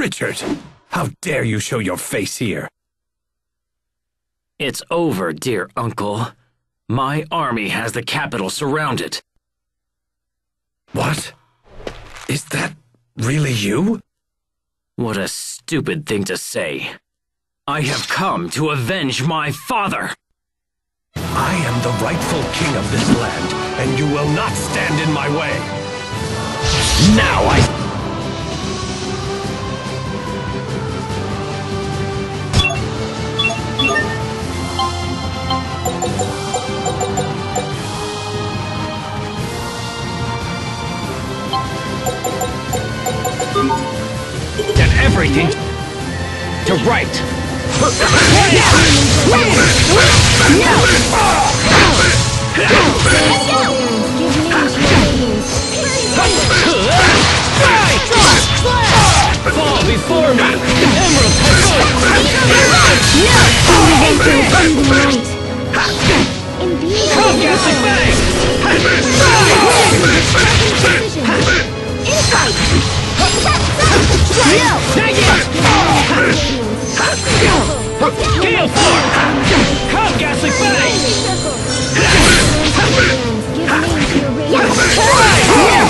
Richard, how dare you show your face here? It's over, dear uncle. My army has the capital surrounded. What? Is that really you? What a stupid thing to say. I have come to avenge my father! I am the rightful king of this land, and you will not stand in my way. Now I... right! Fall before me! Emerald Come, Ghastly Fang! Gale Force! Come, Ghastly Fang! Emerald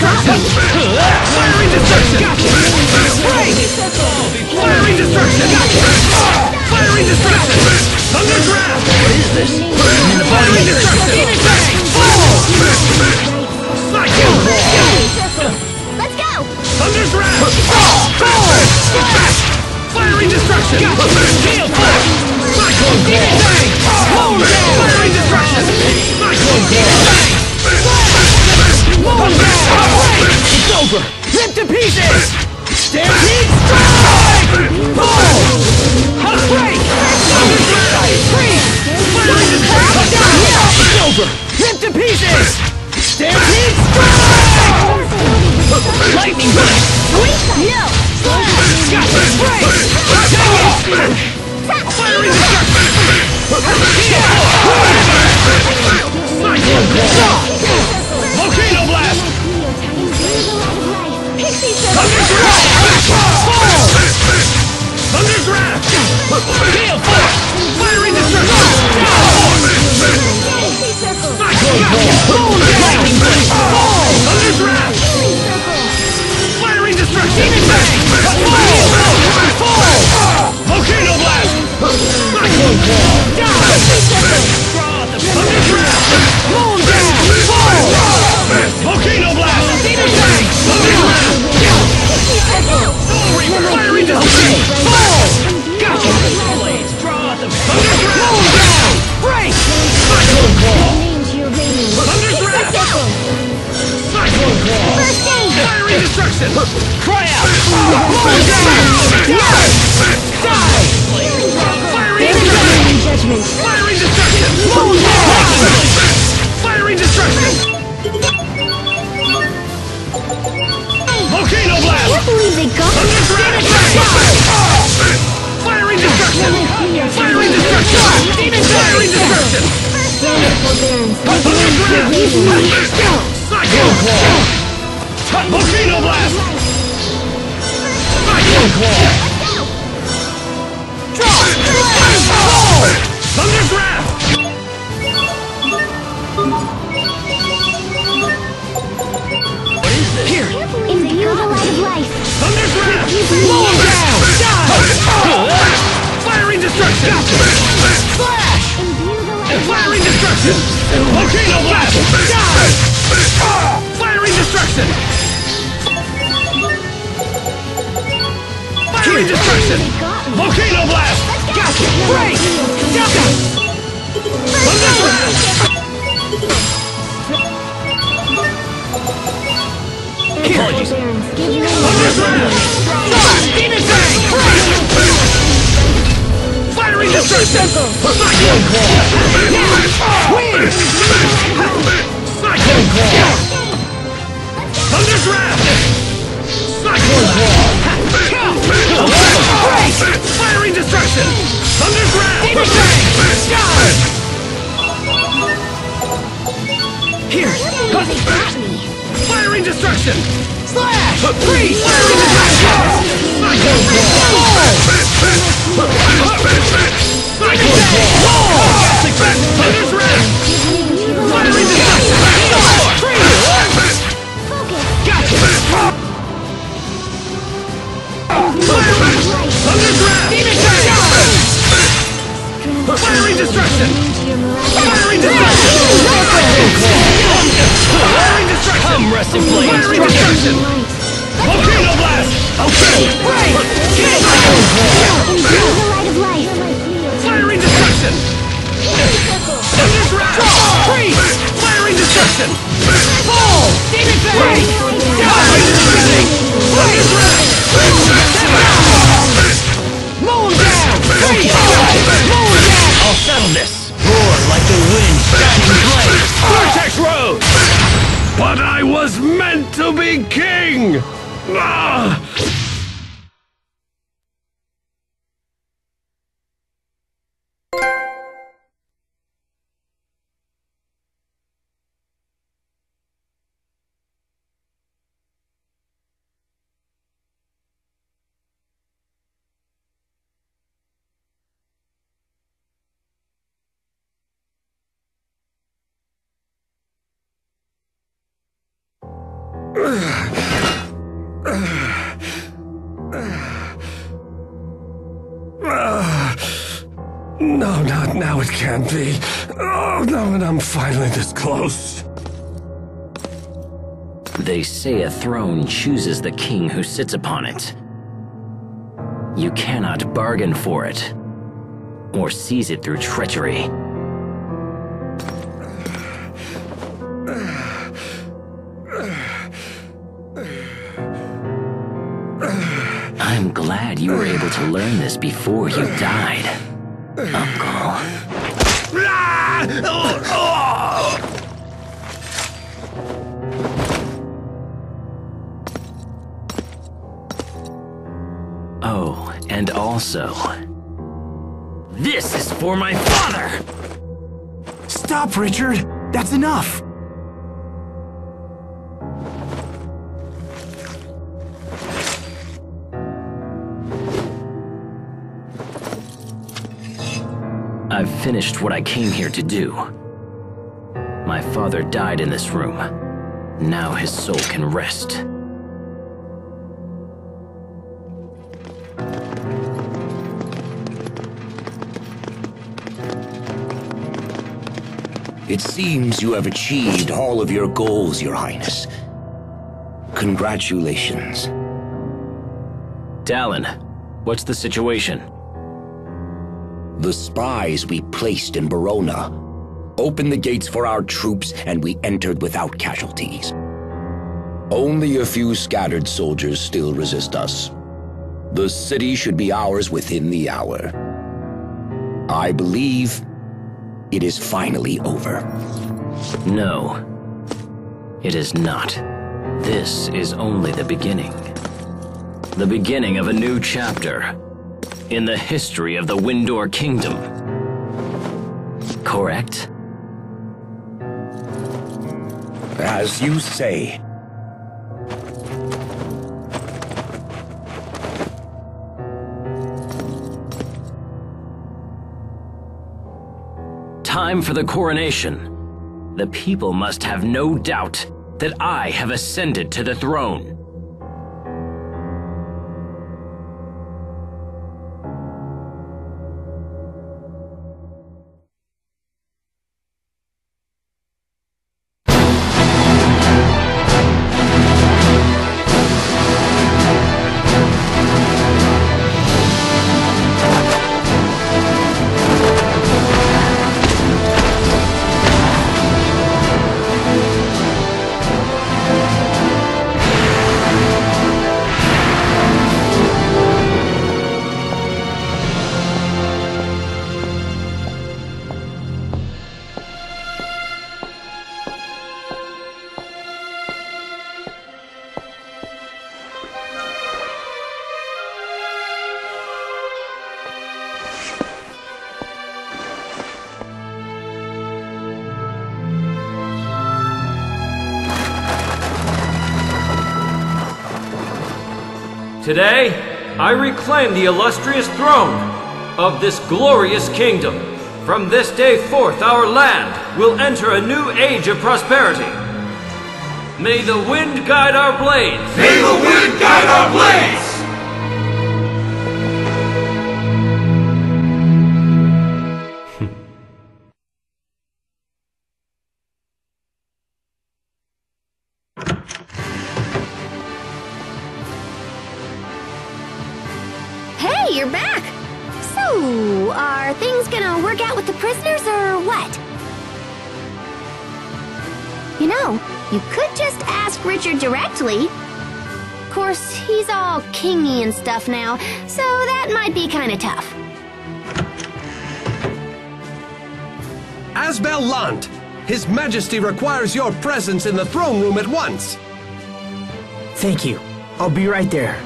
Destruction! Fiery Destruction! Fiery Destruction! Fiery Destruction! Thunder's What is this? Fiery Destruction! Cyclone Claw! Let's go! Thunder's Wrath! Fiery Destruction! Cyclone! Fiery Destruction! Cyclone! Over! Rip to pieces! Stampede Claw! Volcano Blast! Cyclone Claw! Fiery destruction! Volcano Blast! Gotcha! Break! Gotcha! Wrath! Wonderful barons. Give me Thunder's Wrath! Demon Fang! Fiery destruction! Win! But I was meant to be king! Ah! No, not now. It can't be. Oh, no, and I'm finally this close. They say a throne chooses the king who sits upon it. You cannot bargain for it, or seize it through treachery. Glad you were able to learn this before you died, Uncle. Oh, and also, this is for my father! Stop, Richard! That's enough! Finished what I came here to do. My father died in this room. Now his soul can rest. It seems you have achieved all of your goals, Your Highness. Congratulations. Dallin, what's the situation? The spies we placed in Barona opened the gates for our troops and we entered without casualties. Only a few scattered soldiers still resist us. The city should be ours within the hour. I believe it is finally over. No. It is not. This is only the beginning. The beginning of a new chapter in the history of the Windor Kingdom. Correct? As you say. Time for the coronation. The people must have no doubt that I have ascended to the throne. Today, I reclaim the illustrious throne of this glorious kingdom. From this day forth, our land will enter a new age of prosperity. May the wind guide our blades. May the wind guide our blades! Know, you could just ask Richard directly. Of course, he's all kingy and stuff now, so that might be kinda tough. Asbel Lant, His Majesty requires your presence in the throne room at once. Thank you. I'll be right there.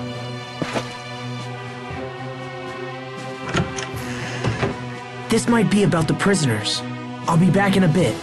This might be about the prisoners. I'll be back in a bit.